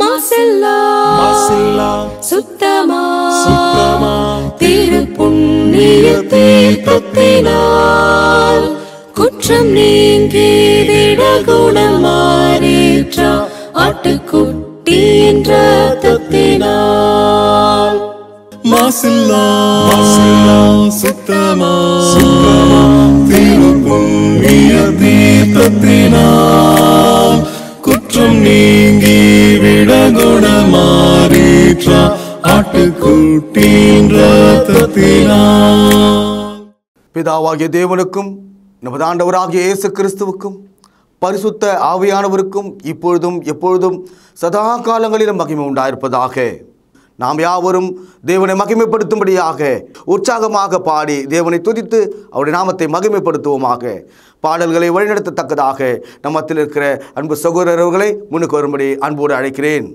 மாசெல்லா. மாசில்லா. சுத்தமா. சுத்தமா. திரு புண்ணிய தீர்த்தத்தினால் குற்றம் நீங்கி விடகுணம் மாறேற்ற. ஆட்டுக்குட்டி என்ற தத்தினால். மாசில்லா. மாசில்லா. சுத்தமா. சுத்தமா. திருப்புண்ணிய தீர்த்தத்தினால் குற்றம் நீங்கி விடகுண மாறீற்ற ஆட்டுக்குட்டின் பிதாவாகிய தேவனுக்கும் நமது ஆண்டவராகிய இயேசு கிறிஸ்துவுக்கும் பரிசுத்த ஆவியானவருக்கும் இப்பொழுதும் எப்பொழுதும் சதா காலங்களிலும் மகிமை உண்டாயிருப்பதாக. நாம் யாவரும் தேவனை மகிமைப்படுத்தும்படியாக உற்சாகமாக பாடி தேவனை துதித்து அவருடைய நாமத்தை மகிமைப்படுத்துவோமாக. பாடல்களை வழிநடத்தத்தக்கதாக நம்மத்தில் இருக்கிற அன்பு சகோதரர்களை முன்னுக்கு வரும்படி அன்போடு அழைக்கிறேன்.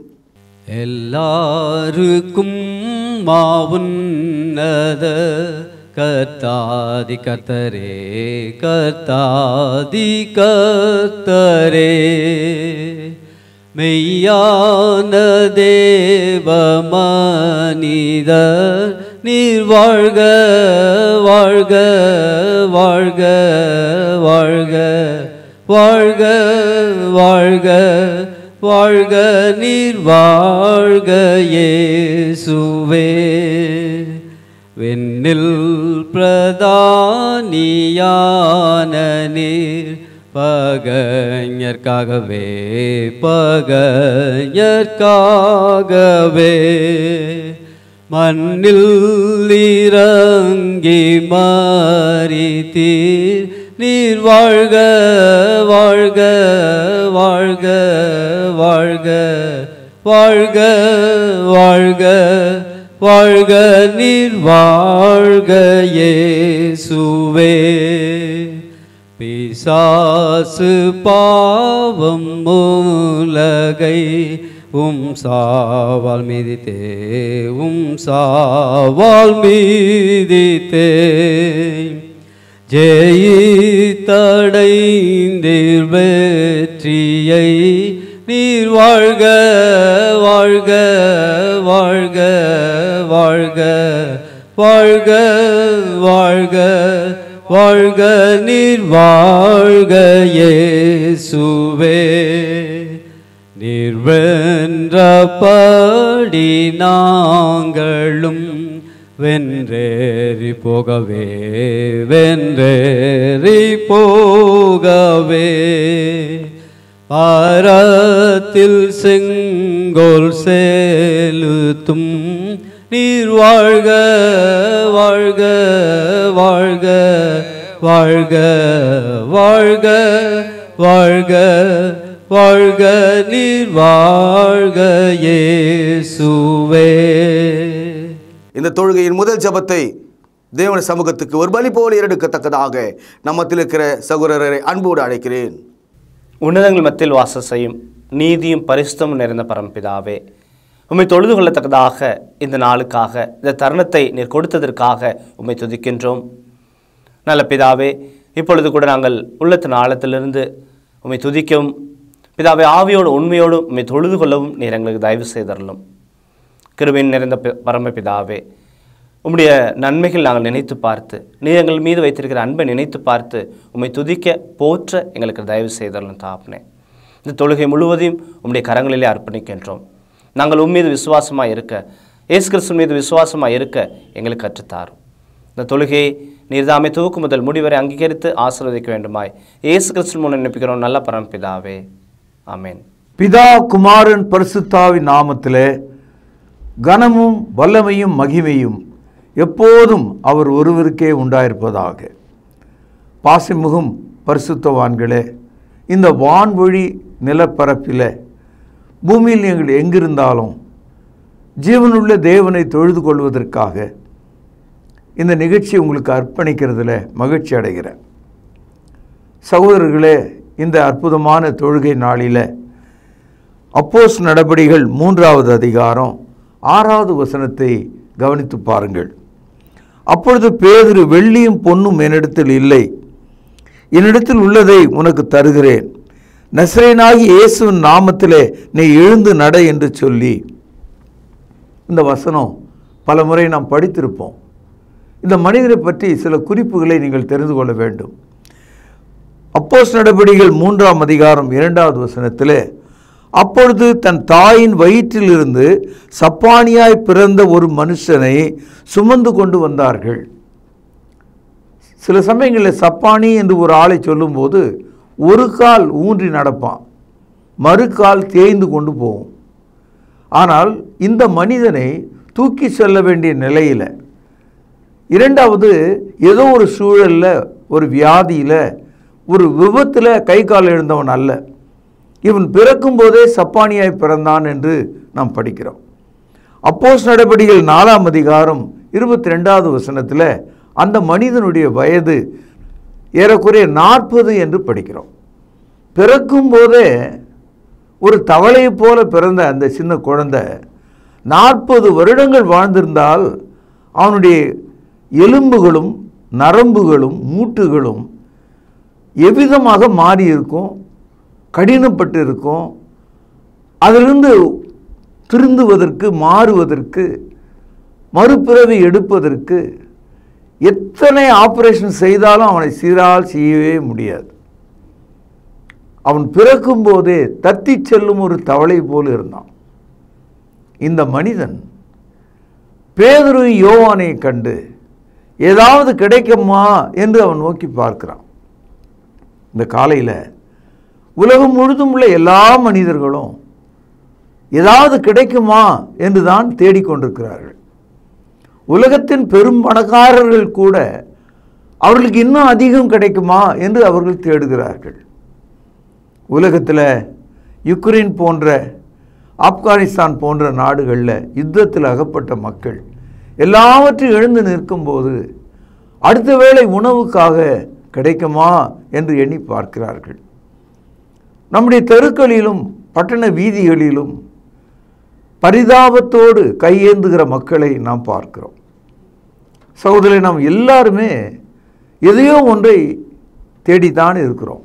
எல்லாருக்கும் மாவுன்னத கர்த்தாதி கர்த்தரே கர்த்தாதி கர்த்தரே. மெய்யான தேவ மனிதர் நீர் வாழ்க வாழ்க வாழ்க வாழ்க. வாழ்க வாழ்க வாழ்க நீர் வாழ்க ஏசுவே வெண்ணில் பிரதானியான நீர் பகைஞர்க்காகவே பகைஞர்க்காகவே. மண்ணில் இறங்கி மாறித்தீர் நீர் வாழ்க வாழ்க வாழ்க வாழ்க. வாழ்க வாழ்க வாழ்க நீர் வாழ்க இயேசுவே. சாசு பாவம் மூலகை உம் சாவால் மீதித்தே உம் சாவால் மீதித்தே. ஜெயித்தடைந்தீர் வெற்றியை நீர் வாழ்க வாழ்க வாழ்க வாழ்க வாழ்க வாழ்க. வாழ்க நீர் வாழ்க இயேசுவே. நிர்வென்ற வென்றபடி நாங்களும் வென்றேறி போகவே வென்றேறி போகவே. பாரத்தில் செங்கோல் செலுத்தும் நீர் வாழ்க வாழ்க வாழ்க வாழ்க வாழ்க வாழ்க வாழ்க நீர் வாழ்க இயேசுவே. இந்த தொழுகையின் முதல் ஜெபத்தை தேவன சமூகத்துக்கு ஒரு பலி போல எடுக்கத்தக்கதாக நம்மத்தில் இருக்கிற சகோதரரை அன்போடு அழைக்கிறேன். உன்னதங்கள் மத்தியில் வாசம் செய்யும் நீதியும் பரிசுத்தமும் நிறைந்த பரம்பிதாவே உம்மை தொழுது கொள்ளத்தக்கதாக இந்த நாளுக்காக இந்த தருணத்தை நீர் கொடுத்ததற்காக உம்மை துதிக்கின்றோம். நல்ல பிதாவே இப்பொழுது கூட நாங்கள் உள்ளத்தின் ஆழத்திலிருந்து உம்மை துதிக்கவும். பிதாவை ஆவியோடு உண்மையோடும் உம்மை தொழுது கொள்ளவும் நீர் எங்களுக்கு தயவு செய்தரலும் கிருபையின் நிறைந்த பரம பிதாவே உம்முடைய நன்மைகள் நாங்கள் நினைத்து பார்த்து நீர் எங்கள் மீது வைத்திருக்கிற அன்பை நினைத்து பார்த்து உம்மை துதிக்க போற்ற எங்களுக்கு தயவு செய்தரலும் தாப்னே இந்த தொழுகை முழுவதையும் உம்முடைய கரங்களிலே அர்ப்பணிக்கின்றோம். நாங்கள் உம்மீது விசுவாசமாக இருக்க இயேசு கிறிஸ்து மீது விசுவாசமாக இருக்க எங்களுக்கு கற்றுத்தாரும். இந்த தொழுகையை நீர்தாமே தூக்கு முதல் முடிவரை அங்கீகரித்து ஆசீர்வதிக்க வேண்டுமாய். இயேசு கிறிஸ்து மூலம் நினைப்பிக்கிறோம் நல்ல பரம்பிதாவே ஆமென். பிதா குமாரன் பரிசுத்தாவின் நாமத்திலே கனமும் வல்லமையும் மகிமையும் எப்போதும் அவர் ஒருவருக்கே உண்டாயிருப்பதாக. பாசிமுகம் பரிசுத்தவான்களே இந்த வான்வழி நிலப்பரப்பில் பூமியில் நீங்கள் எங்கிருந்தாலும் ஜீவனுள்ள தேவனை தொழுது கொள்வதற்காக இந்த நிகழ்ச்சியை உங்களுக்கு அர்ப்பணிக்கிறதுல மகிழ்ச்சி அடைகிறேன். சகோதரர்களே இந்த அற்புதமான தொழுகை நாளில் அப்போஸ் நடபடிகள் மூன்றாவது அதிகாரம் ஆறாவது வசனத்தை கவனித்து பாருங்கள். அப்பொழுது பேதிரு வெள்ளியும் பொன்னும் என்னிடத்தில் இல்லை. என்னிடத்தில் உள்ளதை உனக்கு தருகிறேன். நசரேனாகி இயேசுவின் நாமத்திலே நீ எழுந்து நட என்று சொல்லி. இந்த வசனம் பல முறை நாம் படித்திருப்போம். இந்த மனிதரை பற்றி சில குறிப்புகளை நீங்கள் தெரிந்து கொள்ள வேண்டும். அப்போஸ் நடபடிகள் மூன்றாம் அதிகாரம் இரண்டாவது வசனத்தில் அப்பொழுது தன் தாயின் வயிற்றிலிருந்து சப்பானியாய் பிறந்த ஒரு மனுஷனை சுமந்து கொண்டு வந்தார்கள். சில சமயங்களில் சப்பானி என்று ஒரு ஆளை சொல்லும்போது ஒரு கால் ஊன்றி நடப்பான் மறுகால் தேய்ந்து கொண்டு போகும். ஆனால் இந்த மனிதனை தூக்கி செல்ல வேண்டிய நிலையில் இரண்டாவது ஏதோ ஒரு சூழலில் ஒரு வியாதியில் ஒரு விபத்தில் கை கால் எழுந்தவன் அல்ல. இவன் பிறக்கும்போதே சப்பானியாய் பிறந்தான் என்று நாம் படிக்கிறோம். அப்போஸ் நடவடிக்கைகள் நாலாம் அதிகாரம் இருபத்தி ரெண்டாவது வசனத்தில் அந்த மனிதனுடைய வயது ஏறக்குறைய நாற்பது என்று படிக்கிறோம். பிறக்கும்போதே ஒரு தவளையைப் போல பிறந்த அந்த சின்ன குழந்தை நாற்பது வருடங்கள் வாழ்ந்திருந்தால் அவனுடைய எலும்புகளும் நரம்புகளும் மூட்டுகளும் எவ்விதமாக மாறி இருக்கும் கடினப்பட்டு இருக்கும் அதிலிருந்து திருந்துவதற்கு மாறுவதற்கு மறுபிறவி எடுப்பதற்கு எத்தனை ஆப்ரேஷன் செய்தாலும் அவனை சீரால் செய்யவே முடியாது. அவன் பிறக்கும் போதே தத்தி செல்லும் ஒரு தவளை போல் இருந்தான். இந்த மனிதன் பேதுரு யோவானை கண்டு ஏதாவது கிடைக்குமா? என்று அவன் நோக்கி பார்க்கிறான். இந்த காலையில் உலகம் முழுதும் உள்ள எல்லா மனிதர்களும் ஏதாவது கிடைக்குமா? என்று தான் தேடிக்கொண்டிருக்கிறார்கள். உலகத்தின் பெரும் பணக்காரர்கள் கூட அவர்களுக்கு இன்னும் அதிகம் கிடைக்குமா என்று அவர்கள் தேடுகிறார்கள். உலகத்தில் யுக்ரைன் போன்ற ஆப்கானிஸ்தான் போன்ற நாடுகளில் யுத்தத்தில் அகப்பட்ட மக்கள் எல்லாவற்றையும் எழுந்து நிற்கும்போது அடுத்த வேளை உணவுக்காக கிடைக்குமா என்று எண்ணி பார்க்கிறார்கள். நம்முடைய தெருக்களிலும் பட்டண வீதிகளிலும் பரிதாபத்தோடு கையேந்துகிற மக்களை நாம் பார்க்கிறோம். சகோதரி நாம் எல்லாருமே எதையோ ஒன்றை தேடித்தான் இருக்கிறோம்.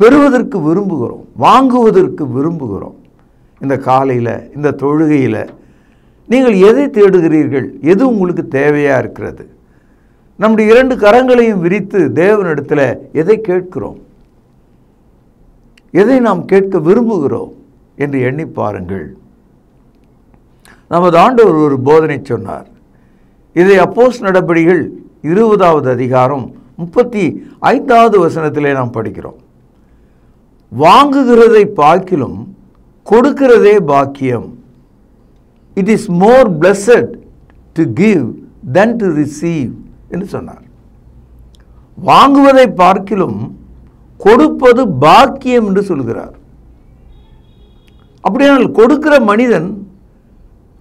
பெறுவதற்கு விரும்புகிறோம் வாங்குவதற்கு விரும்புகிறோம். இந்த காலையில் இந்த தொழுகையில் நீங்கள் எதை தேடுகிறீர்கள்? எது உங்களுக்கு தேவையாக இருக்கிறது? நம்முடைய இரண்டு கரங்களையும் விரித்து தேவனிடத்தில் எதை கேட்கிறோம்? எதை நாம் கேட்க விரும்புகிறோம் என்று எண்ணி பாருங்கள். நமது ஆண்டவர் ஒரு போதனை சொன்னார். இதை அப்போஸ் நடபடிகள் இருபதாவது அதிகாரம் முப்பத்தி ஐந்தாவது வசனத்திலே நாம் படிக்கிறோம். வாங்குகிறதை பார்க்கிலும் கொடுக்கிறதே பாக்கியம். It is more blessed to give than to receive என்று சொன்னார். வாங்குவதை பார்க்கிலும் கொடுப்பது பாக்கியம் என்று சொல்கிறார். அப்படியானால் கொடுக்கிற மனிதன்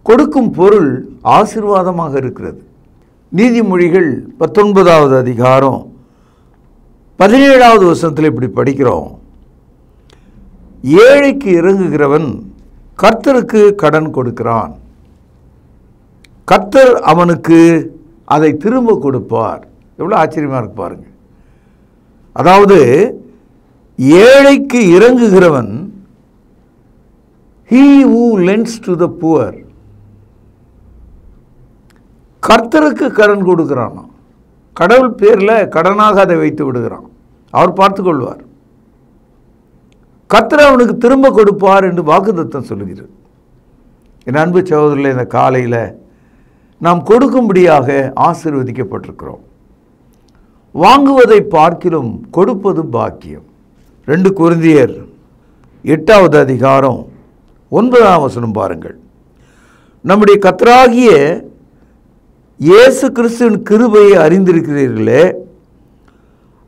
கொடுக்கும் பொருள் ஆசீர்வாதமாக இருக்கிறது. நீதிமொழிகள் பத்தொன்பதாவது அதிகாரம் பதினேழாவது வருஷத்தில் இப்படி படிக்கிறோம். ஏழைக்கு இறங்குகிறவன் கர்த்தருக்கு கடன் கொடுக்கிறான். கர்த்தர் அவனுக்கு அதை திரும்ப கொடுப்பார். எவ்வளோ ஆச்சரியமாக இருக்கு பாருங்க. அதாவது ஏழைக்கு இறங்குகிறவன் he who lends to the poor கர்த்தருக்கு கடன் கொடுக்குறானோ? கடவுள் பேரில் கடனாக அதை வைத்து விடுகிறான். அவர் பார்த்து கொள்வார் கர்த்தர் அவனுக்கு திரும்ப கொடுப்பார் என்று வாக்குதத்தம் சொல்லுகிறது. என் அன்பு சகோதரில் இந்த காலையில் நாம் கொடுக்கும்படியாக ஆசிர்வதிக்கப்பட்டிருக்கிறோம். வாங்குவதை பார்க்கிலும் கொடுப்பது பாக்கியம். ரெண்டு குருந்தியர் எட்டாவது அதிகாரம் ஒன்பதாம் வசனம் பாருங்கள். நம்முடைய கத்தராகிய இயேசு கிறிஸ்துவின் கிருபையை அறிந்திருக்கிறீர்களே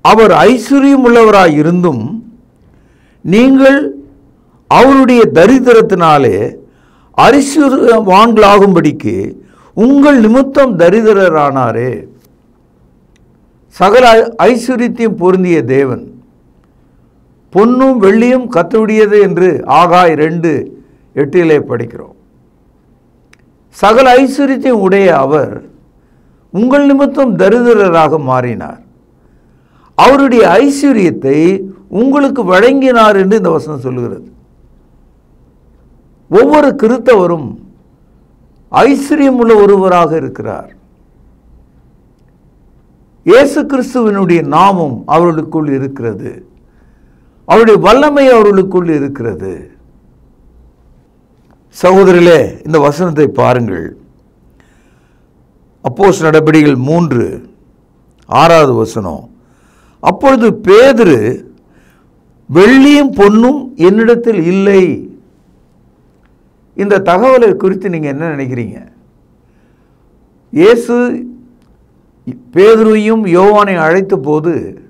அவர் ஐஸ்வர்யம் உள்ளவராய் இருந்தும் நீங்கள் அவருடைய தரித்திரத்தினாலே ஐஸ்வர்யவான்களாகும்படிக்கு உங்கள் நிமித்தம் தரித்திரரானாரே. சகல ஐஸ்வர்யத்தையும் பொருந்திய தேவன் பொன்னும் வெள்ளியும் கத்துடையது என்று ஆகாய் ரெண்டு எட்டிலே படிக்கிறோம். சகல ஐஸ்வர்யத்தையும் உடைய அவர் உங்கள் நிமித்தம் தரிதிரராக மாறினார். அவருடைய ஐஸ்வர்யத்தை உங்களுக்கு வழங்கினார் என்று இந்த வசனம் சொல்லுகிறது. ஒவ்வொரு கிறித்தவரும் ஐஸ்வர்யமுள்ள ஒருவராக இருக்கிறார். இயேசு கிறிஸ்துவினுடைய நாமம் அவர்களுக்குள் இருக்கிறது. அவருடைய வல்லமை அவர்களுக்குள் இருக்கிறது. சகோதரிலே இந்த வசனத்தை பாருங்கள். அப்போஸ் நடபடிகள் மூன்று ஆறாவது வசனம். அப்பொழுது பேதுரு வெள்ளியும் பொன்னும் என்னிடத்தில் இல்லை. இந்த தகவலை குறித்து நீங்கள் என்ன நினைக்கிறீங்க? இயேசு பேதுருவையும் யோவானை அழைத்த போது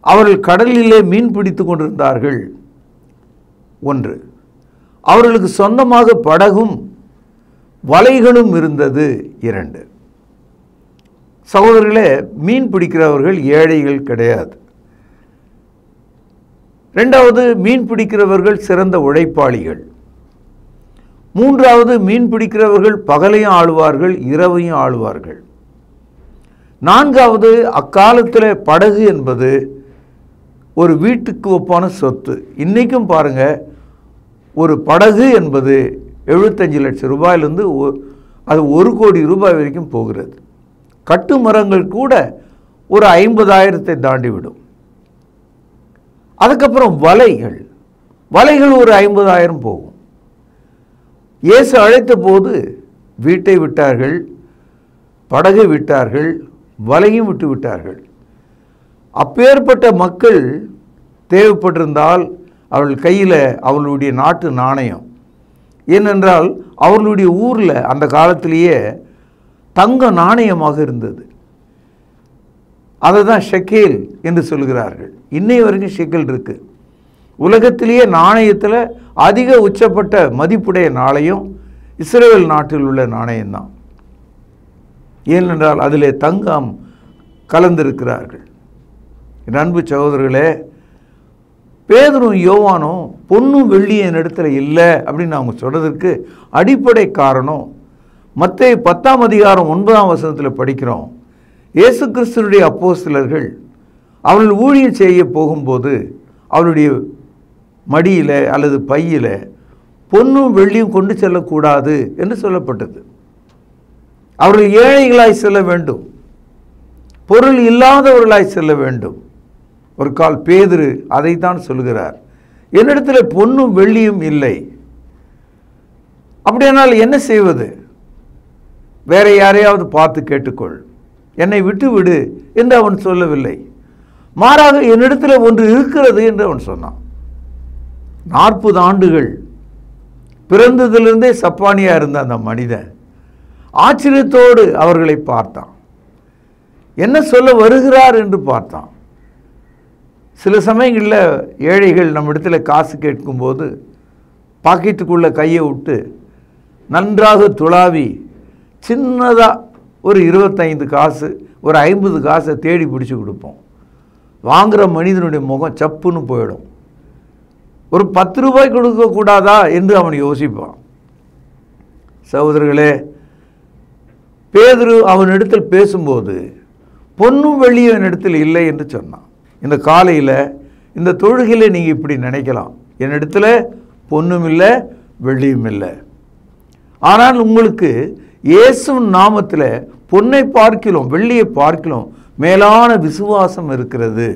அவர்கள் கடலிலே மீன் பிடித்து கொண்டிருந்தார்கள். ஒன்று. அவர்களுக்கு சொந்தமாக படகும் வலைகளும் இருந்தது. இரண்டு. சகோதரர்களே மீன் பிடிக்கிறவர்கள் ஏழைகள் கிடையாது. ரெண்டாவது மீன் பிடிக்கிறவர்கள் சிறந்த உழைப்பாளிகள். மூன்றாவது மீன் பிடிக்கிறவர்கள் பகலையும் ஆளுவார்கள் இரவையும் ஆளுவார்கள். நான்காவது அக்காலத்தில் படகு என்பது ஒரு வீட்டுக்கு ஒப்பான சொத்து. இன்றைக்கும் பாருங்கள் ஒரு படகு என்பது எழுபத்தஞ்சு லட்சம் ரூபாயிலேருந்து ஒ- அது ஒரு கோடி ரூபாய் வரைக்கும் போகிறது. கட்டு மரங்கள் கூட ஒரு ஐம்பதாயிரத்தை தாண்டி விடும் அதுக்கப்புறம் வலைகள். வலைகள் ஒரு ஐம்பதாயிரம் போகும். இயேசு அழைத்த போது வீட்டை விட்டார்கள் படகை விட்டார்கள் வலையும் விட்டு விட்டார்கள். அப்பேற்பட்ட மக்கள் தேவைப்பட்டிருந்தால் அவள் கையில் அவர்களுடைய நாட்டு நாணயம். ஏனென்றால் அவர்களுடைய ஊரில் அந்த காலத்திலேயே தங்க நாணயமாக இருந்தது. அதை தான் ஷெக்கேல் என்று சொல்கிறார்கள். இன்னைய வரைக்கும் ஷெக்கேல் இருக்குது உலகத்திலேயே நாணயத்தில் அதிக உச்சப்பட்ட மதிப்புடைய நாணயம் இஸ்ரேல் நாட்டில் உள்ள நாணயம்தான். ஏனென்றால் அதிலே தங்கம் கலந்திருக்கிறார்கள். என் அன்பு சகோதரர்களே பேதரும் யோவானும் பொண்ணும் வெள்ளியும் என் இடத்துல இல்லை அப்படின்னு அவங்க சொல்கிறதுக்கு அடிப்படை காரணம் மற்ற பத்தாம் அதிகாரம் ஒன்பதாம் வசனத்தில் படிக்கிறோம். இயேசு கிறிஸ்துனுடைய சிலர்கள் அவர்கள் ஊழியம் செய்ய போகும்போது அவருடைய மடியில் அல்லது பையில் பொன்னும் வெள்ளியும் கொண்டு செல்லக்கூடாது என்று சொல்லப்பட்டது. அவர்கள் ஏழைகளாய் செல்ல வேண்டும். பொருள் இல்லாதவர்களாய் செல்ல வேண்டும். ஒரு கால் பேதுரு அதைத்தான் சொல்கிறார் என்னிடத்தில் பொன்னும் வெள்ளியும் இல்லை. அப்படியானால் என்ன செய்வது? வேற யாரையாவது பார்த்து கேட்டுக்கொள். என்னை விட்டு விடு என்று அவன் சொல்லவில்லை. மாறாக என்னிடத்தில் ஒன்று இருக்கிறது என்று அவன் சொன்னான். நாற்பது ஆண்டுகள் பிறந்ததிலிருந்தே சப்பானியாக இருந்த அந்த மனிதன் ஆச்சரியத்தோடு அவர்களை பார்த்தான். என்ன சொல்ல வருகிறார் என்று பார்த்தான். சில சமயங்களில் ஏழைகள் நம்ம இடத்துல காசு கேட்கும்போது பாக்கெட்டுக்குள்ளே கையை விட்டு நன்றாக துளாவி சின்னதாக ஒரு இருபத்தைந்து காசு ஒரு ஐம்பது காசை தேடி பிடிச்சி கொடுப்போம். வாங்குகிற மனிதனுடைய முகம் சப்புன்னு போயிடும். ஒரு பத்து ரூபாய் கொடுக்கக்கூடாதா என்று அவன் யோசிப்பான். சகோதரர்களே பேதுரு அவனிடத்தில் பேசும்போது பொன்னும் வெளியும் என்னிடத்தில் இல்லை என்று சொன்னான். இந்த காலையில் இந்த தொழுகையில் நீங்கள் இப்படி நினைக்கலாம். என்னிடத்தில் பொன்னும் இல்லை வெள்ளியும் இல்லை. ஆனால் உங்களுக்கு இயேசுவின் நாமத்தில் பொன்னை பார்க்கிலும் வெள்ளியை பார்க்கிலும் மேலான விசுவாசம் இருக்கிறது.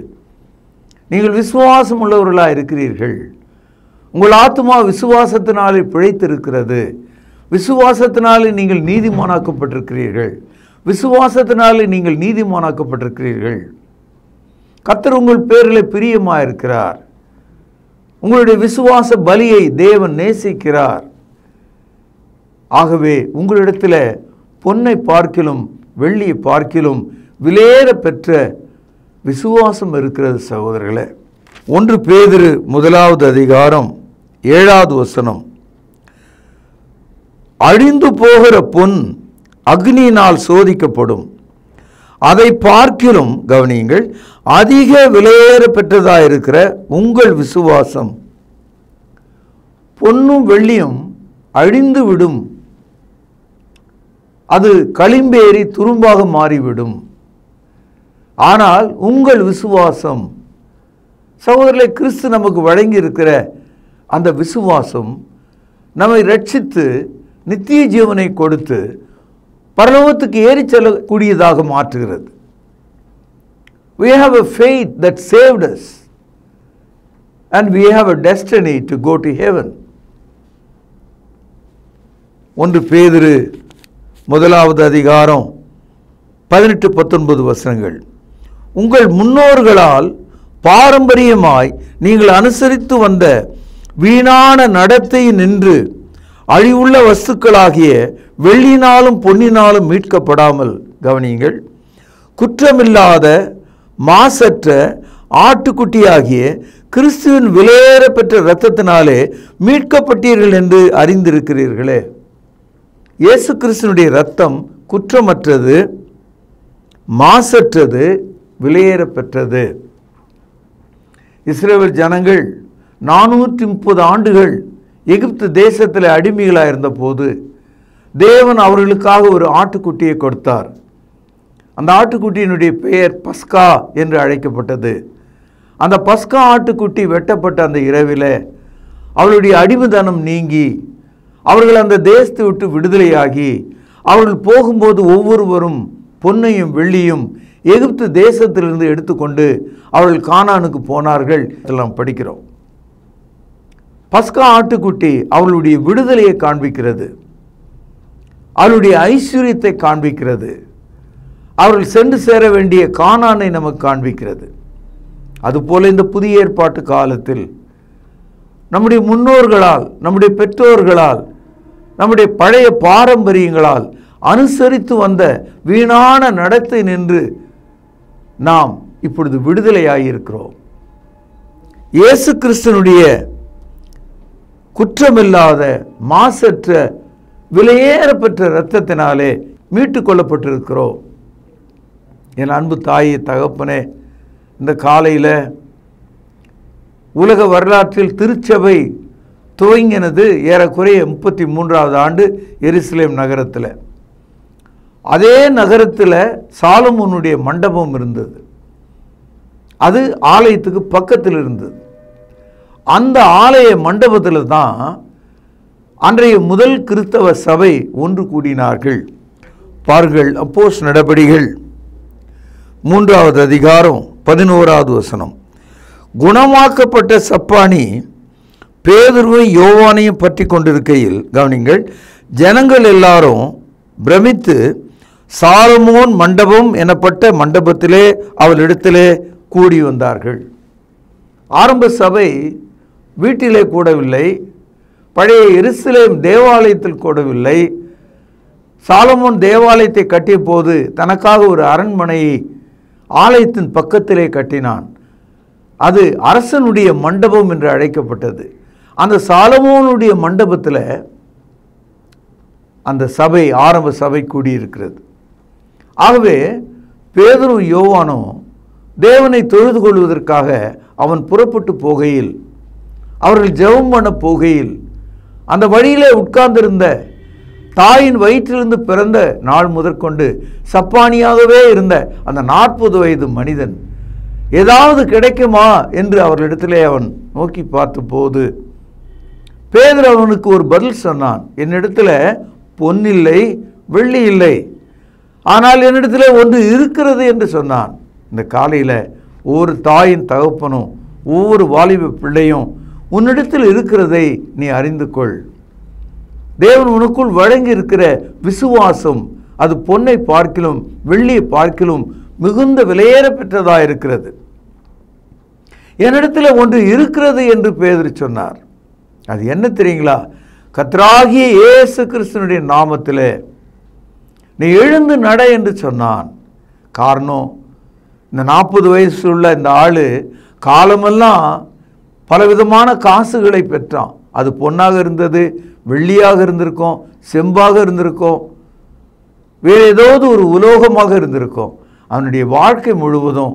நீங்கள் விசுவாசம் உள்ளவர்களாக இருக்கிறீர்கள். உங்கள் ஆத்மா விசுவாசத்தினாலே பிழைத்திருக்கிறது. விசுவாசத்தினாலே நீங்கள் நீதிமானாக்கப்பட்டிருக்கிறீர்கள். விசுவாசத்தினாலே நீங்கள் நீதிமானாக்கப்பட்டிருக்கிறீர்கள். கத்தர் உங்கள் பேரில் பிரியமாக இருக்கிறார் உங்களுடைய விசுவாச பலியை தேவன் நேசிக்கிறார். ஆகவே உங்களிடத்தில் பொன்னை பார்க்கிலும் வெள்ளியை பார்க்கிலும் விலேற பெற்ற விசுவாசம் இருக்கிறது சகோதரர்களே. ஒன்று பேதிரு முதலாவது அதிகாரம் ஏழாவது வசனம். அழிந்து போகிற பொன் அக்னியினால் சோதிக்கப்படும். அதை பார்க்கிலும் கவனியுங்கள் அதிக விலையேற பெற்றதாக இருக்கிற உங்கள் விசுவாசம். பொன்னும் வெள்ளியும் அழிந்து விடும் அது களிம்பேறி துரும்பாக மாறிவிடும். ஆனால் உங்கள் விசுவாசம் சகோதரர்களை கிறிஸ்து நமக்கு வழங்கி இருக்கிற அந்த விசுவாசம் நம்மை ரட்சித்து நித்திய ஜீவனை கொடுத்து பரலோகத்துக்கு ஏறி செல்லக்கூடியதாக மாற்றுகிறது. We have a faith that saved us and we have a destiny to go to heaven. ஒன்று பேதிரு முதலாவது அதிகாரம் பதினெட்டு பத்தொன்பது வசனங்கள். உங்கள் முன்னோர்களால் பாரம்பரியமாய் நீங்கள் அனுசரித்து வந்த வீணான நடத்தை நின்று அழிவுள்ள வஸ்துக்களாகிய வெள்ளினாலும் பொன்னினாலும் மீட்கப்படாமல் கவனியுங்கள். குற்றமில்லாத மாசற்ற ஆட்டுக்குட்டியாகிய கிறிஸ்துவின் விலையேற பெற்ற இரத்தத்தினாலே மீட்கப்பட்டீர்கள் என்று அறிந்திருக்கிறீர்களே. இயேசு கிறிஸ்தனுடைய ரத்தம் குற்றமற்றது மாசற்றது விலையேறப்பெற்றது. இஸ்ரேல் ஜனங்கள் நானூற்றி முப்பது ஆண்டுகள் எகிப்து தேசத்தில் அடிமைகளாக இருந்தபோது தேவன் அவர்களுக்காக ஒரு ஆட்டுக்குட்டியை கொடுத்தார். அந்த ஆட்டுக்குட்டியினுடைய பெயர் பஸ்கா என்று அழைக்கப்பட்டது. அந்த பஸ்கா ஆட்டுக்குட்டி வெட்டப்பட்ட அந்த இரவில் அவளுடைய அடிமைதனம் நீங்கி அவர்கள் அந்த தேசத்தை விட்டு விடுதலையாகி அவர்கள் போகும்போது ஒவ்வொருவரும் பொன்னையும் வெள்ளியும் எகிப்து தேசத்திலிருந்து எடுத்துக்கொண்டு அவர்கள் கானானுக்கு போனார்கள் எல்லாம் படிக்கிறோம். பஸ்கா ஆட்டுக்குட்டி அவளுடைய விடுதலையை காண்பிக்கிறது. அவளுடைய ஐஸ்வர்யத்தை காண்பிக்கிறது. அவர்கள் சென்று சேர வேண்டிய காணானை நமக்கு காண்பிக்கிறது. அதுபோல இந்த புதிய ஏற்பாட்டு காலத்தில் நம்முடைய முன்னோர்களால் நம்முடைய பெற்றோர்களால் நம்முடைய பழைய பாரம்பரியங்களால் அனுசரித்து வந்த வீணான நடத்தை நின்று நாம் இப்பொழுது விடுதலையாகியிருக்கிறோம் இயேசு கிறிஸ்தனுடைய குற்றமில்லாத மாசற்ற விலையேற பெற்ற இரத்தத்தினாலே மீட்டு கொள்ளப்பட்டிருக்கிறோம் என் அன்பு தாயை தகப்பனே இந்த காலையில் உலக வரலாற்றில் திருச்சபை துவங்கினது ஏறக்குறைய முப்பத்தி மூன்றாவது ஆண்டு எருசலேம் நகரத்தில். அதே நகரத்தில் சாலமோனுடைய மண்டபம் இருந்தது. அது ஆலயத்துக்கு பக்கத்தில் இருந்தது. அந்த ஆலய மண்டபத்தில் தான் அன்றைய முதல் கிறிஸ்தவ சபை ஒன்று கூடினார்கள். பாருங்கள் அப்போஸ் நடபடிகள். மூன்றாவது அதிகாரம் பதினோராவது வசனம். குணமாக்கப்பட்ட சப்பானி பேதுருவை யோவானையும் பற்றி கொண்டிருக்கையில் கவனிங்கள் ஜனங்கள் எல்லாரும் பிரமித்து சாலமோன் மண்டபம் எனப்பட்ட மண்டபத்திலே அவளிடத்திலே கூடி வந்தார்கள். ஆரம்ப சபை வீட்டிலே கூடவில்லை பழைய எருசலேம் தேவாலயத்தில் கூடவில்லை. சாலமோன் தேவாலயத்தை கட்டிய போது தனக்காக ஒரு அரண்மனையை ஆலயத்தின் பக்கத்திலே கட்டினான். அது அரசனுடைய மண்டபம் என்று அழைக்கப்பட்டது. அந்த சாலமோனுடைய மண்டபத்தில் அந்த சபை ஆரம்ப சபை கூடியிருக்கிறது. ஆகவே பேதரும் யோவானும் தேவனை தொழுது கொள்வதற்காக அவன் புறப்பட்டு போகையில் அவர்கள் ஜெபம் பண்ண போகையில் அந்த வழியிலே உட்கார்ந்திருந்த தாயின் வயிற்றிலிருந்து பிறந்த நாள் முதற்கொண்டு சப்பானியாகவே இருந்த அந்த நாற்பது வயது மனிதன் ஏதாவது கிடைக்குமா என்று அவர்களிடத்திலே அவன் நோக்கி பார்த்தபோது பேதர் அவனுக்கு ஒரு பதில் சொன்னான். என்னிடத்துல பொன்னில்லை வெள்ளி இல்லை. ஆனால் என்னிடத்துல ஒன்று இருக்கிறது என்று சொன்னான். இந்த காலையில் ஒவ்வொரு தாயின் தகப்பனும் ஒவ்வொரு வாலிப பிள்ளையும் உன்னிடத்தில் இருக்கிறதை நீ அறிந்து கொள். தேவன் உனக்குள் வழங்கி இருக்கிற விசுவாசம் அது பொன்னை பார்க்கிலும் வெள்ளியை பார்க்கிலும் மிகுந்த விலையேற பெற்றதாக இருக்கிறது என்னிடத்தில் ஒன்று இருக்கிறது என்று பேதர் சொன்னார். அது என்ன தெரியுங்களா? கத்ராகிய இயேசு கிறிஸ்தனுடைய நாமத்தில் நீ எழுந்து நட என்று சொன்னான். காரணம் இந்த நாற்பது வயசு உள்ள இந்த ஆள் காலமெல்லாம் பலவிதமான காசுகளை பெற்றான். அது பொன்னாக இருந்தது வெள்ளியாக இருந்திருக்கும் செம்பாக இருந்திருக்கும் வேறு ஏதாவது ஒரு உலோகமாக இருந்திருக்கும். அவனுடைய வாழ்க்கை முழுவதும்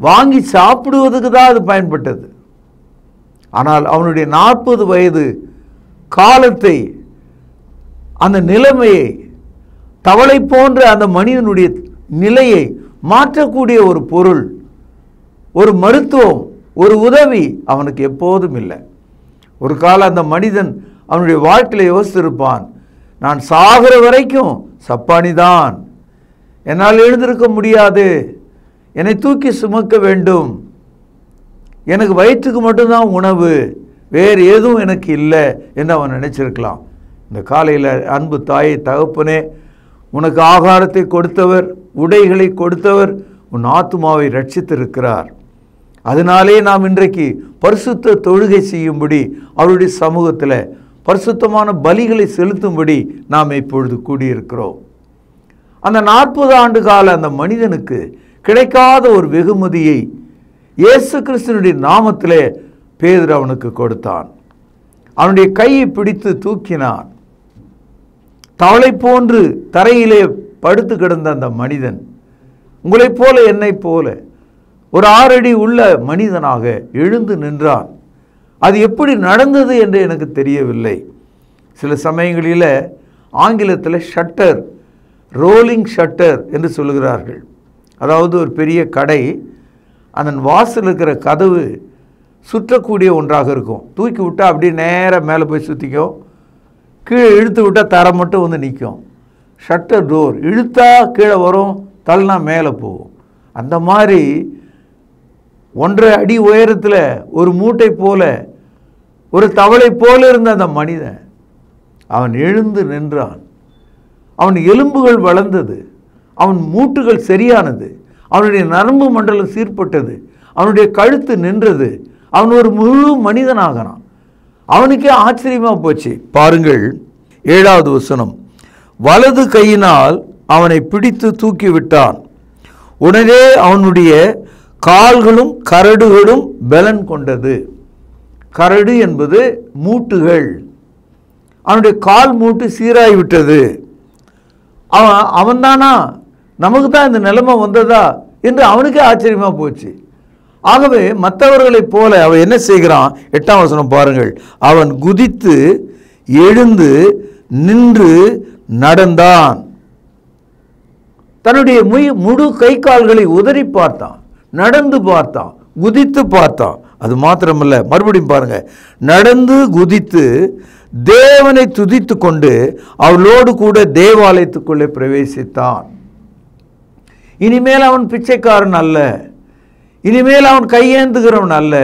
வாங்கி சாப்பிடுவதுக்கு தான் அது பயன்பட்டது. ஆனால் அவனுடைய நாற்பது வயது காலத்தை அந்த நிலைமையை தவளை போன்ற அந்த மனிதனுடைய நிலையை மாற்றக்கூடிய ஒரு பொருள் ஒரு மருத்துவம் ஒரு உதவி அவனுக்கு எப்போதும் இல்லை. ஒரு காலம் அந்த மனிதன் அவனுடைய வாழ்க்கையில் யோசித்திருப்பான் நான் சாகிற வரைக்கும் சப்பானிதான். என்னால் எழுந்திருக்க முடியாது. என்னை தூக்கி சுமக்க வேண்டும். எனக்கு வயிற்றுக்கு மட்டும்தான் உணவு. வேறு எதுவும் எனக்கு இல்லை என்று அவன் நினச்சிருக்கலாம். இந்த காலையில் அன்பு தாயை தகப்பனே உனக்கு ஆகாரத்தை கொடுத்தவர் உடைகளை கொடுத்தவர் உன் ஆத்துமாவை ரட்சித்திருக்கிறார். அதனாலே நாம் இன்றைக்கு பரிசுத்த தொழுகை செய்யும்படி அவருடைய சமூகத்தில் பரிசுத்தமான பலிகளை செலுத்தும்படி நாம் இப்பொழுது கூடியிருக்கிறோம். அந்த நாற்பது ஆண்டு கால அந்த மனிதனுக்கு கிடைக்காத ஒரு வெகுமதியை இயேசு கிறிஸ்தனுடைய நாமத்திலே பேதர் அவனுக்கு கொடுத்தான். அவனுடைய கையை பிடித்து தூக்கினான். தவளை போன்று தரையிலே படுத்து கிடந்த அந்த மனிதன் உங்களைப் போல என்னைப் போல ஒரு ஆறடி உள்ள மனிதனாக எழுந்து நின்றான். அது எப்படி நடந்தது என்று எனக்கு தெரியவில்லை. சில சமயங்களில் ஆங்கிலத்தில் ஷட்டர் ரோலிங் ஷட்டர் என்று சொல்லுகிறார்கள். அதாவது ஒரு பெரிய கடை அதன் வாசல் இருக்கிற கதவு சுற்றக்கூடிய ஒன்றாக இருக்கும். தூக்கி விட்டால் அப்படியே நேராக மேலே போய் சுற்றிக்கும் கீழே இழுத்து விட்டால் தரை மட்டும் வந்து நிற்கும் ஷட்டர் டோர் இழுத்தா கீழே வரும் தள்ளினா மேலே போகும். அந்த மாதிரி ஒன்றரை அடி உயரத்தில் ஒரு மூட்டை போல ஒரு தவளை போல இருந்த அந்த மனிதன் அவன் எழுந்து நின்றான். அவன் எலும்புகள் வளர்ந்தது. அவன் மூட்டுகள் சரியானது. அவனுடைய நரம்பு மண்டலம் சீர்பட்டது. அவனுடைய கழுத்து நின்றது. அவன் ஒரு முழு மனிதனாகிறான். அவனுக்கே ஆச்சரியமாக போச்சு. பாருங்கள் ஏழாவது வசனம். வலது கையினால் அவனை பிடித்து தூக்கி விட்டான் உடனே அவனுடைய கால்களும் கரடுகளும் பலன் கொண்டது. கரடு என்பது மூட்டுகள். அவனுடைய கால் மூட்டு சீராகிவிட்டது அவன் அவன்தானா? நமக்கு தான் இந்த நிலைமை வந்ததா என்று அவனுக்கே ஆச்சரியமாக போச்சு. ஆகவே மற்றவர்களைப் போல அவன் என்ன செய்கிறான்? எட்டாம் வசனம் பாருங்கள். அவன் குதித்து எழுந்து நின்று நடந்தான். தன்னுடைய முய் முழு கை கால்களை உதறி பார்த்தான். நடந்து பார்த்தான். குதித்து பார்த்தான். அது மாத்திரமல்ல மறுபடியும் பாருங்க. நடந்து குதித்து தேவனை துதித்து கொண்டு அவளோடு கூட தேவாலயத்துக்குள்ளே பிரவேசித்தான். இனிமேல் அவன் பிச்சைக்காரன் அல்ல. இனிமேல் அவன் கையேந்துகிறவன் அல்ல.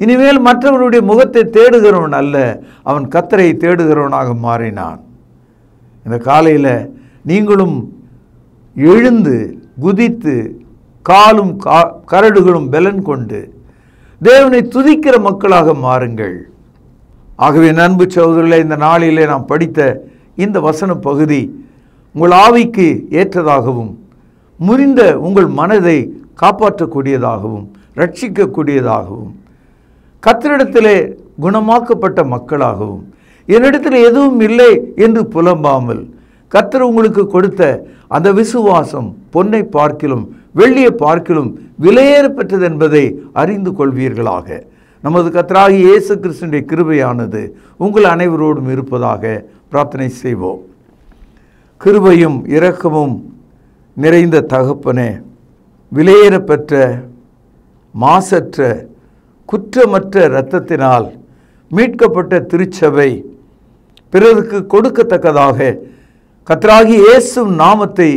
இனிமேல் மற்றவருடைய முகத்தை தேடுகிறவன் அல்ல. அவன் கத்தரை தேடுகிறவனாக மாறினான். இந்த காலையில் நீங்களும் எழுந்து குதித்து காலும் கா கரடுகளும் பலன் கொண்டு தேவனை துதிக்கிற மக்களாக மாறுங்கள். ஆகவே நண்பு சகோதரில் இந்த நாளிலே நாம் படித்த இந்த வசன பகுதி உங்கள் ஆவிக்கு ஏற்றதாகவும் முறிந்த உங்கள் மனதை காப்பாற்றக்கூடியதாகவும் ரட்சிக்கக்கூடியதாகவும் கத்தரிடத்திலே குணமாக்கப்பட்ட மக்களாகவும் என்னிடத்தில் எதுவும் இல்லை என்று புலம்பாமல் கத்தர் உங்களுக்கு கொடுத்த அந்த விசுவாசம் பொன்னை பார்க்கிலும் வெள்ளியை பார்க்கிலும் விலையேறப்பெற்றது என்பதை அறிந்து கொள்வீர்களாக. நமது கத்தராகி இயேசு கிறிஸ்துடைய கிருபையானது உங்கள் அனைவரோடும் இருப்பதாக பிரார்த்தனை செய்வோம். கிருபையும் இரக்கமும் நிறைந்த தகப்பனே விலையேற பெற்ற மாசற்ற குற்றமற்ற இரத்தத்தினால் மீட்கப்பட்ட திருச்சபை பிறருக்கு கொடுக்கத்தக்கதாக கத்தராகி இயேசும் நாமத்தை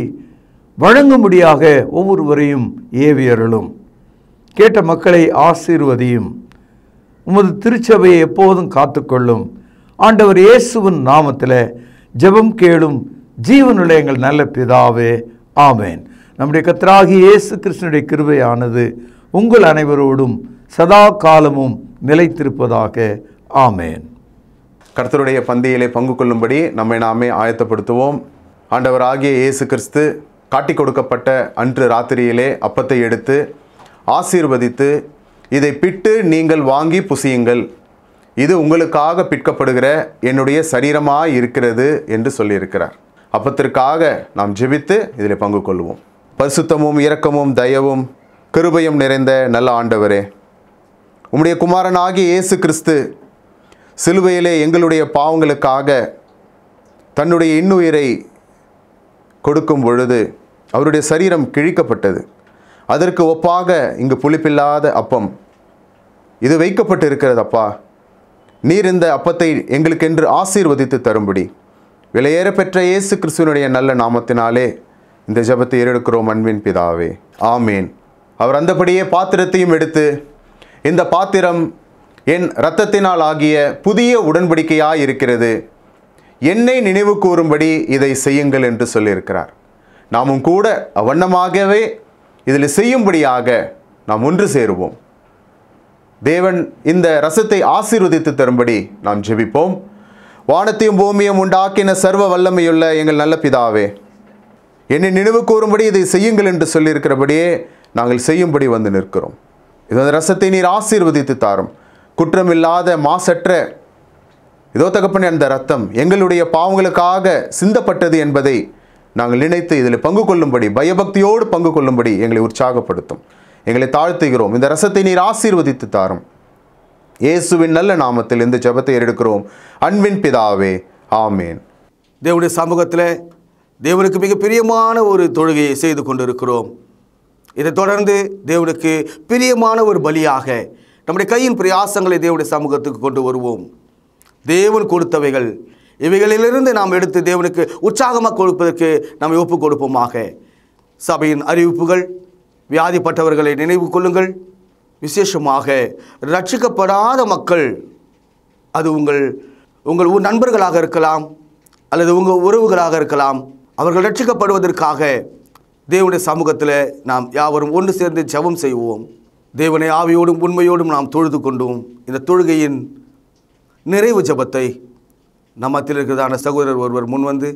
வழங்கும்படியாக ஒவ்வொருவரையும் ஏவியருளும் கேட்ட மக்களை ஆசீர்வதியும். உமது திருச்சபையை எப்போதும் காத்துக்கொள்ளும். ஆண்டவர் இயேசுவின் நாமத்தில் ஜெபம் கேளும். ஜீவனுள்ள எங்கள் நல்ல பிதாவே ஆமேன். நம்முடைய கத்தராகி இயேசு கிருஷ்ணனுடைய கிருபையானது உங்கள் அனைவரோடும் சதா காலமும் நிலைத்திருப்பதாக. ஆமேன். கர்த்தருடைய பந்தியிலே பங்கு கொள்ளும்படி நம்மை நாமே ஆயத்தப்படுத்துவோம். ஆண்டவராகிய இயேசு கிறிஸ்து காட்டிக் கொடுக்கப்பட்ட அன்று ராத்திரியிலே அப்பத்தை எடுத்து ஆசீர்வதித்து இதை பிட்டு நீங்கள் வாங்கி புசியுங்கள். இது உங்களுக்காக பிற்கப்படுகிற என்னுடைய சரீரமாக இருக்கிறது என்று சொல்லியிருக்கிறார். அப்பத்திற்காக நாம் ஜெபித்து இதில் பங்கு கொள்வோம் பரிசுத்தமும் இரக்கமும் தயவும் கிருபையும் நிறைந்த நல்ல ஆண்டவரே உம்முடைய குமாரனாகிய இயேசு கிறிஸ்து சிலுவையிலே எங்களுடைய பாவங்களுக்காக தன்னுடைய இன்னுயிரை கொடுக்கும் பொழுது அவருடைய சரீரம் கிழிக்கப்பட்டது. அதற்கு ஒப்பாக இங்கு புளிப்பில்லாத அப்பம் இது வைக்கப்பட்டு இருக்கிறதப்பா நீர் இந்த அப்பத்தை எங்களுக்கென்று ஆசீர்வதித்து தரும்படி. விலையேற பெற்ற இயேசு கிறிஸ்துவனுடைய நல்ல நாமத்தினாலே இந்த ஜெபத்தை ஏறெடுக்கிறோம் அன்பின் பிதாவே. ஆமேன். அவர் அந்தபடியே பாத்திரத்தையும் எடுத்து இந்த பாத்திரம் என் இரத்தத்தினால் ஆகிய புதிய உடன்படிக்கையாக இருக்கிறது. என்னை நினைவு கூறும்படி இதை செய்யுங்கள் என்று சொல்லியிருக்கிறார். நாமும் கூட அவ்வண்ணமாகவே இதில் செய்யும்படியாக நாம் ஒன்று சேருவோம். தேவன் இந்த ரசத்தை ஆசீர்வதித்து தரும்படி நாம் ஜெபிப்போம். வானத்தையும் பூமியும் உண்டாக்கின சர்வ வல்லமையுள்ள எங்கள் நல்ல பிதாவே என்னை நினைவு கூறும்படி இதை செய்யுங்கள் என்று சொல்லியிருக்கிறபடியே நாங்கள் செய்யும்படி வந்து நிற்கிறோம். இது அந்த ரசத்தை நீர் ஆசீர்வதித்து தாரும். குற்றமில்லாத மாசற்ற இதோ தகப்பன் அந்த ரத்தம் எங்களுடைய பாவங்களுக்காக சிந்தப்பட்டது என்பதை நாங்கள் நினைத்து இதில் பங்கு கொள்ளும்படி பயபக்தியோடு பங்கு கொள்ளும்படி எங்களை உற்சாகப்படுத்தும். எங்களை தாழ்த்துகிறோம். இந்த ரசத்தை நீர் ஆசீர்வதித்து தாரும். இயேசுவின் நல்ல நாமத்தில் இந்த ஜபத்தை எடுக்கிறோம் அன்பின் பிதாவே ஆமேன். தேவனுடைய சமூகத்தில் தேவனுக்கு மிக பிரியமான ஒரு தொழுகையை செய்து கொண்டிருக்கிறோம். இதைத் தொடர்ந்து தேவனுக்கு பிரியமான ஒரு பலியாக நம்முடைய கையின் பிரயாசங்களை தேவனுடைய சமூகத்துக்கு கொண்டு வருவோம். தேவன் கொடுத்தவைகள் இவைகளிலிருந்து நாம் எடுத்து தேவனுக்கு உற்சாகமாக கொடுப்பதற்கு நாம் ஒப்புக் கொடுப்போமாக. சபையின் அறிவிப்புகள் வியாதிப்பட்டவர்களை நினைவு கொள்ளுங்கள். விசேஷமாக ரட்சிக்கப்படாத மக்கள் அது உங்கள் உங்கள் ஊர் நண்பர்களாக இருக்கலாம் அல்லது உங்கள் உறவுகளாக இருக்கலாம் அவர்கள் ரட்சிக்கப்படுவதற்காக தேவனுடைய சமூகத்தில் நாம் யாவரும் ஒன்று சேர்ந்து ஜெபம் செய்வோம். தேவனை ஆவியோடும் உண்மையோடும் நாம் தொழுது கொண்டோம். இந்த தொழுகையின் நிறைவு ஜெபத்தை நம்மத்தில் இருக்கிறதான சகோதரர் ஒருவர் முன்வந்து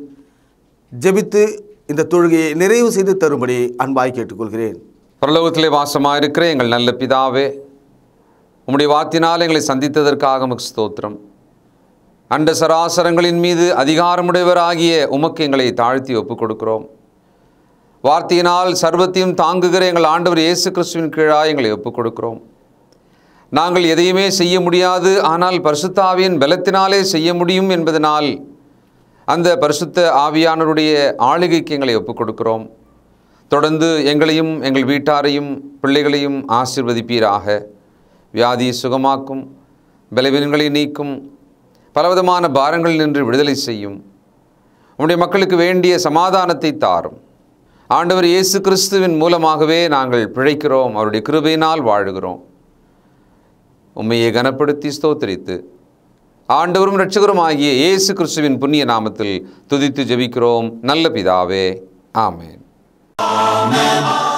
ஜெபித்து இந்த தொழுகையை நிறைவு செய்து தரும்படி அன்பாய் கேட்டுக்கொள்கிறேன். பரலோகத்திலே வாசமாயிருக்கிற எங்கள் நல்ல பிதாவே உம்முடைய வாத்தினால் எங்களை சந்தித்ததற்காக உமக்கு ஸ்தோத்திரம். அண்ட சராசரங்களின் மீது அதிகாரமுடையவராகிய உமக்கு எங்களை தாழ்த்தி ஒப்புக் கொடுக்கிறோம் வார்த்தையினால் சர்வத்தையும் தாங்குகிற எங்கள் ஆண்டவர் இயேசு கிறிஸ்துவின் கீழாக எங்களை ஒப்புக் கொடுக்கிறோம் நாங்கள் எதையுமே செய்ய முடியாது ஆனால் பரிசுத்தாவியின் பலத்தினாலே செய்ய முடியும் என்பதனால் அந்த பரிசுத்த ஆவியானவருடைய ஆளுகைக்கு எங்களை ஒப்புக் கொடுக்கிறோம் தொடர்ந்து எங்களையும் எங்கள் வீட்டாரையும் பிள்ளைகளையும் ஆசிர்வதிப்பீராக. வியாதியை சுகமாக்கும் பலவீனங்களை நீக்கும் பலவிதமான பாரங்கள் நின்று விடுதலை செய்யும். உம்முடைய மக்களுக்கு வேண்டிய சமாதானத்தை தாரும். ஆண்டவர் இயேசு கிறிஸ்துவின் மூலமாகவே நாங்கள் பிழைக்கிறோம் அவருடைய கிருபையினால் வாழுகிறோம். உண்மையை கனப்படுத்தி ஸ்தோத்திரித்து ஆண்டவரும் இரட்சகரும் ஆகிய இயேசு கிறிஸ்துவின் புண்ணிய நாமத்தில் துதித்து ஜெபிக்கிறோம். நல்ல பிதாவே ஆமேன். Amen.